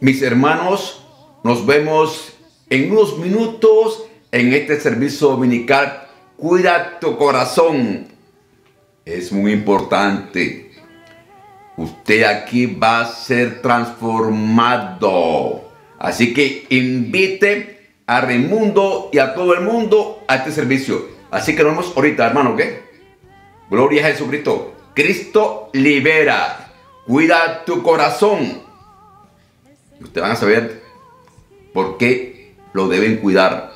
Mis hermanos, nos vemos en unos minutos en este servicio dominical. Cuida tu corazón. Es muy importante. Usted aquí va a ser transformado. Así que invite a Raimundo y a todo el mundo a este servicio. Así que nos vemos ahorita, hermano, ¿ok? Gloria a Jesucristo. Cristo libera. Cuida tu corazón. Ustedes van a saber por qué lo deben cuidar.